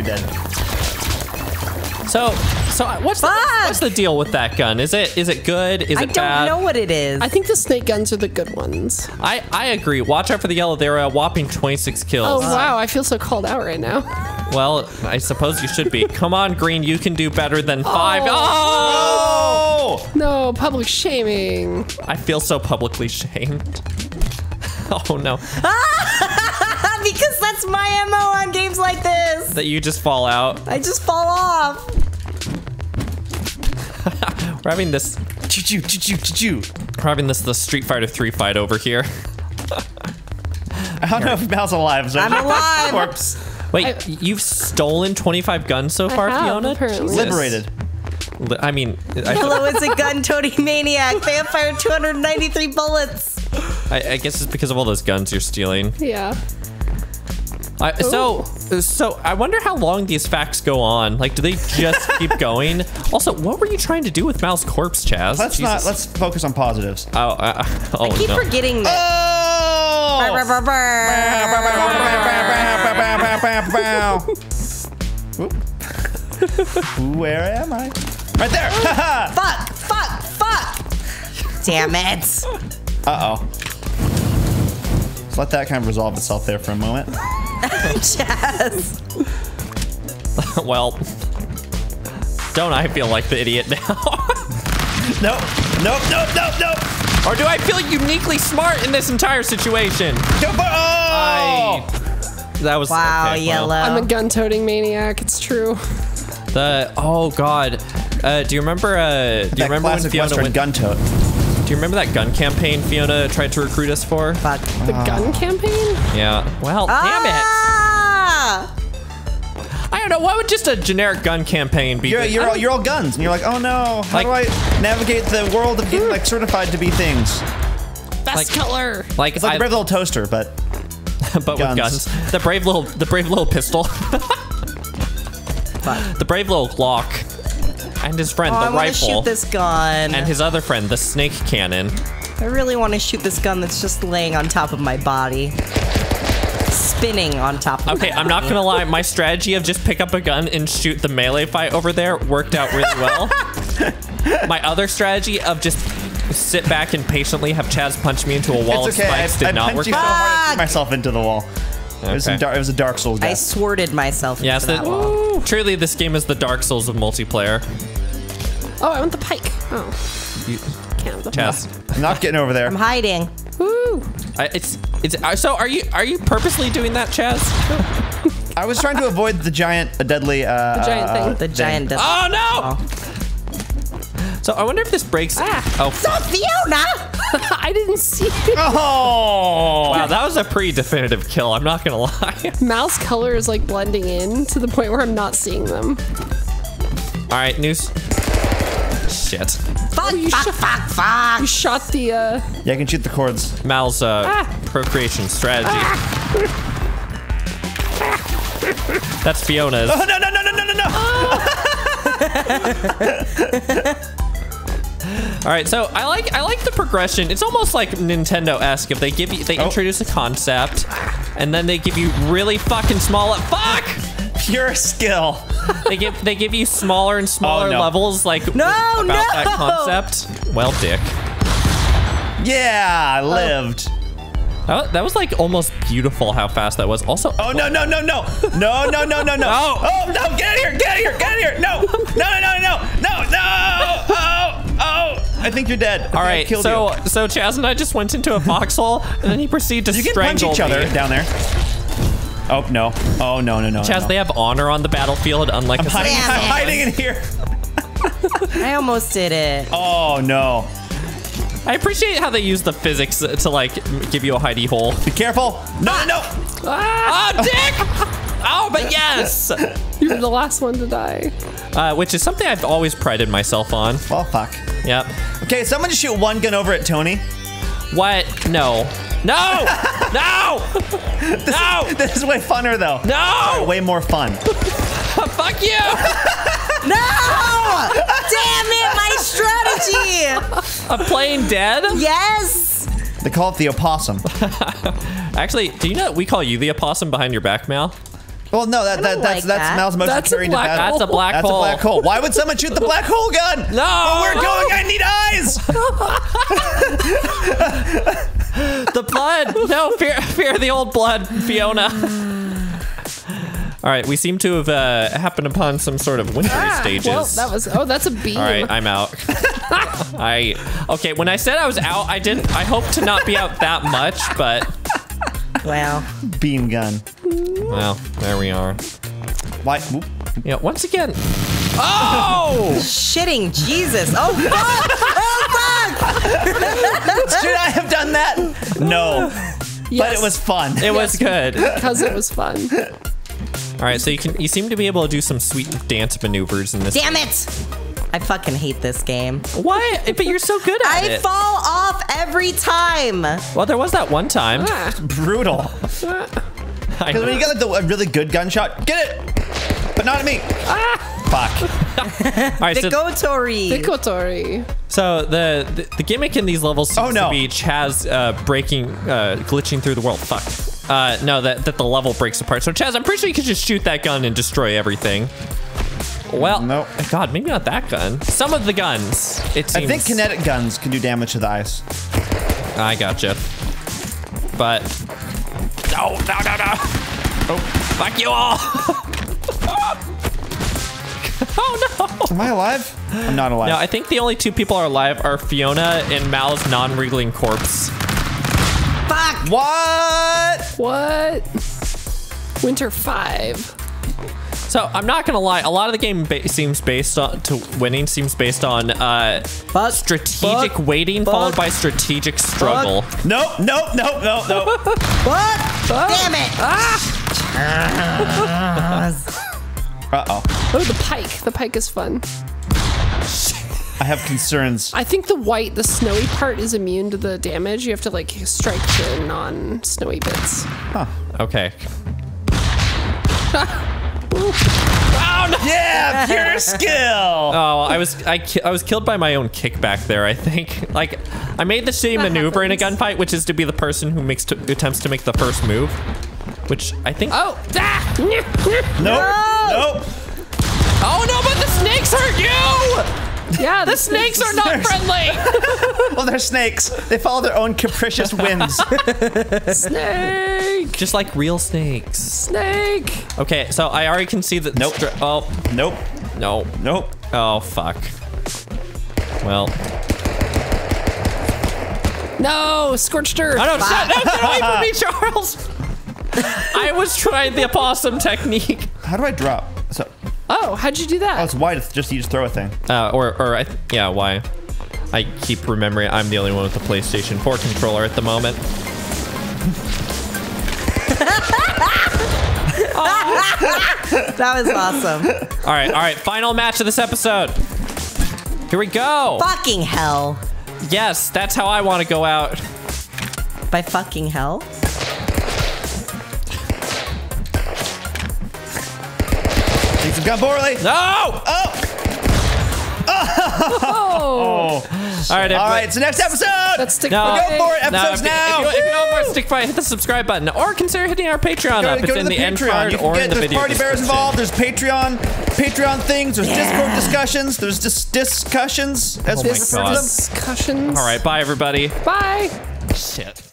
you're dead. So, so uh, what's the, what's the deal with that gun? Is it is it good? Is it I don't bad? know what it is. I think the snake guns are the good ones. I I agree. Watch out for the yellow. They're a whopping 26 kills. Oh wow, I feel so called out right now. Well, I suppose you should be. Come on, Green. You can do better than five. Oh! Oh! No, public shaming. I feel so publicly shamed. Oh no, because that you just fall out. I just fall off. We're having this. Choo choo choo choo choo. We're having this the Street Fighter 3 fight over here. I don't know if Mal's alive. So I'm alive. Corpse. Wait, I- you've stolen 25 guns so far, have, Fiona? apparently. Liberated. Li- I mean, I, Hello, it's a gun toting maniac. They have fired 293 bullets. I, I guess it's because of all those guns you're stealing. Yeah. I, so, so I wonder how long these facts go on. Like, do they just keep going? Also, what were you trying to do with Mal's corpse, Chaz? Let's not. Let's focus on positives. Oh, uh, oh I keep no. forgetting that. Oh! Where am I? Right there. Fuck, fuck, fuck. Damn it. uh oh. Let's let that kind of resolve itself there for a moment. Chaz. well, don't I feel like the idiot now? Nope. Nope. Nope. Nope. Nope. or do I feel uniquely smart in this entire situation? Go for I. oh! That was Wow, okay, well, yellow. I'm a gun toting maniac, it's true. The oh god, uh, do you remember? Uh, do you remember when classic Fiona Western went? gun tote. Do you remember that gun campaign Fiona tried to recruit us for? Fuck. The gun campaign? Yeah. Well, damn it. Ah! I don't know. What would just a generic gun campaign be? You're, you're, all, you're all guns, and you're like, oh no, how Like- do I navigate the world of getting like certified to be things? Best Like- color. like, It's like I, a brave little toaster, but but guns. with guns. The brave little, the brave little pistol. the brave little Glock, and his friend, Oh, the want to rifle, shoot this gun. and his other friend, the snake cannon. I really want to shoot this gun that's just laying on top of my body. Spinning on top of Okay, my I'm not gonna lie. My strategy of just pick up a gun and shoot the melee fight over there worked out really well. my other strategy of just sit back and patiently have Chaz punch me into a wall it's of okay. I, spikes did I not work you so out. hard I Fuck! threw myself into the wall. It, was dar- it was a Dark Souls guy. I death. sworded myself Yes, into that, that truly, this game is the Dark Souls of multiplayer. Oh, I want the pike. Oh, You, can't have the Chaz, I'm not getting over there. I'm hiding. Woo! I, it's it's. uh, So, are you are you purposely doing that, Chaz? I was trying to avoid the giant, a deadly. Uh, The giant uh, thing. The giant death. Oh no! So I wonder if this breaks. Ah. Oh, Stop, Fiona! I didn't see it. Oh! wow, that was a pretty definitive kill. I'm not gonna lie. Mouse color is like blending in to the point where I'm not seeing them. All right, news. Shit. Fuck, you fuck, shot- fuck, fuck. You shot the, uh, Yeah, I can shoot the cords. Mal's uh, Ah. procreation strategy. That's Fiona's. Oh no no no no no no no! All right, so I like I like the progression. It's almost like Nintendo-esque. If they give you, they Oh. introduce a concept, and then they give you really fucking small. Fuck! Pure skill. They give they give you smaller and oh, smaller Oh, no. levels, like No, about no! that concept. Well, Dick. Yeah, I oh. lived. That, that was like almost beautiful how fast that was. Also, Oh no no no no no no no no no! No. Oh no! Get out of here! Get out of here! Get out of here! No! No no no no no! Oh oh! I think you're dead. I think all I right. So you. so Chaz and I just went into a foxhole, and then he proceeded to you can punch strangle each other down there. Oh no! Oh no no no! Chaz, no. they have honor on the battlefield, unlike I'm us. hiding, I'm hiding in here. I almost did it. Oh no! I appreciate how they use the physics to like give you a hidey hole. Be careful! No no no! Ah, Dick! Oh, but yes! you're the last one to die. Uh, which is something I've always prided myself on. Well fuck. Yep. Okay, someone just shoot one gun over at Tony. What? No. No! No! No! This is way funner though. No! Way more fun. Fuck you! No! Damn it, my strategy! A plane dead? Yes! They call it the opossum. Actually, do you know we call you the opossum behind your back, Mal? Well, no, that, that don't that's like that's that. Mal's motion That's a carrying black device. That's a black That's hole. a black hole. Why would someone shoot the black hole gun? No! Oh, we're going. I need eyes. The blood! No, fear, fear the old blood, Fiona. All right, we seem to have uh, happened upon some sort of wintry Ah, stages. Well, that was. Oh, that's a beam. All right, I'm out. I okay. When I said I was out, I didn't. I hope to not be out that much, but Wow. Beam gun. Well, there we are. Why? whoop. Yeah. Once again. Oh! Shitting Jesus. Oh, fuck. oh, fuck. Should I have done that? No, but it was fun. It was good. because it was fun. All right, so you can you seem to be able to do some sweet dance maneuvers in this. Damn it. I fucking hate this game. Why? But you're so good at I it. I fall off every time. well, there was that one time. Ah, brutal. I Because when you get like the a really good gunshot, get it, but not at me. Ah! Fuck. All right, The so, Gotori. Kotori. so the, the the gimmick in these levels seems Oh, no. to be Chaz uh, breaking, uh, glitching through the world. Fuck. Uh, no, that that the level breaks apart. So Chaz, I'm pretty sure you could just shoot that gun and destroy everything. Well, Nope. God, maybe not that gun. Some of the guns. It seems. I think kinetic guns can do damage to the ice. I gotcha. But no, no, no, no. Oh, fuck you all. oh no. Am I alive? I'm not alive. No, I think the only two people are alive are Fiona and Mal's non-wriggling corpse. Fuck. what? What? Winter five. So I'm not gonna lie, a lot of the game ba- seems based on to winning seems based on uh, Fuck. strategic Fuck. waiting Fuck. followed by strategic struggle. Nope, nope, nope, nope, nope. What? Damn it. Ah. Uh oh. Oh, the pike. The pike is fun. I have concerns. I think the white, the snowy part is immune to the damage. You have to like strike the non-snowy bits. Huh. Okay. Yeah, pure skill. Oh, I was I, ki- I was killed by my own kickback there. I think like I made the same That maneuver in a gunfight, which is to be the person who makes to, attempts to make the first move, which I think. Oh, ah! Nope, nope. Oh no! Yeah, The snakes are not friendly. Well, they're snakes. They follow their own capricious whims. snake, Just like real snakes. snake. Okay, so I already can see that. Nope. str- oh nope, no. nope. Oh fuck. Well. No, scorched earth. Oh no! Shut, no, get away from me, Charles. I was trying the opossum technique. How do I drop? So, Oh, how'd you do oh, that? it's wide. It's just you just throw a thing. Uh, or, or I, yeah, why? I keep remembering I'm the only one with the PlayStation 4 controller at the moment. That was awesome. All right, all right, final match of this episode. Here we go. fucking hell. Yes, that's how I want to go out. By fucking hell? Take some Borley. No! Oh, Oh, All right, all right. So next episode. let's stick. No. by- Go for it. No, Episodes if, you- now. If you, if you want more stick by, hit the subscribe button, or consider hitting our Patreon Go, up. to- It's to in the, the, end card or get in the there's video party bears involved. There's Patreon, Patreon things. There's Yeah. Discord discussions. There's dis- discussions as Oh my refer God. Discussions. All right, bye everybody. Bye. Shit.